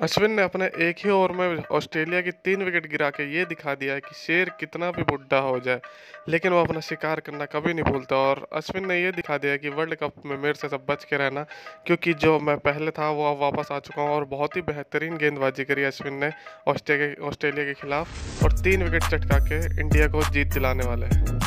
अश्विन ने अपने एक ही ओवर में ऑस्ट्रेलिया की तीन विकेट गिरा के ये दिखा दिया है कि शेर कितना भी बुढ़ा हो जाए, लेकिन वो अपना शिकार करना कभी नहीं भूलता। और अश्विन ने ये दिखा दिया कि वर्ल्ड कप में मेरे से सब बच के रहना, क्योंकि जो मैं पहले था, वो अब वापस आ चुका हूँ। और बहुत ही बेहतरीन गेंदबाजी करी अश्विन ने ऑस्ट्रेलिया ऑस्ट्रेलिया के खिलाफ, और तीन विकेट चटका के इंडिया को जीत दिलाने वाले हैं।